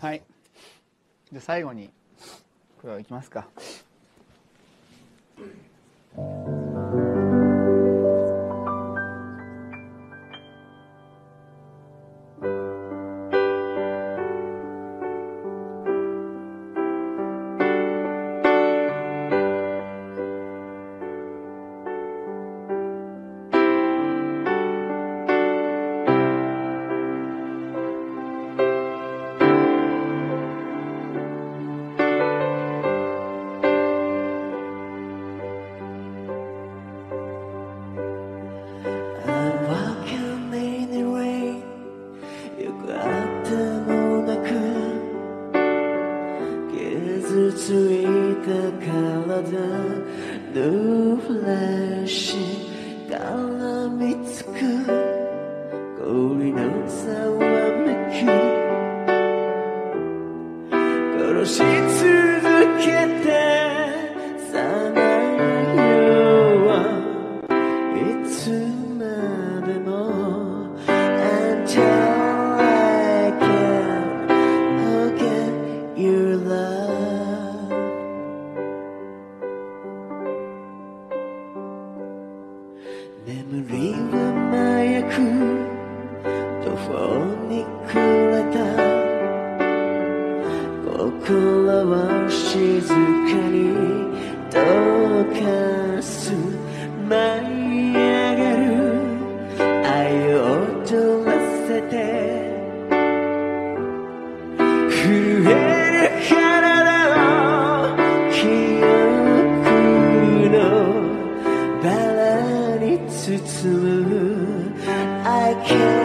はい。じゃあ最後にこれはいきますか。傷ついた体のフラッシュ。から眠りは麻薬。途方に暮れた。心は静かに溶かす。前へ I can't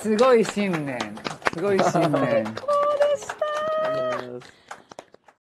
すごい信念。すごい信念。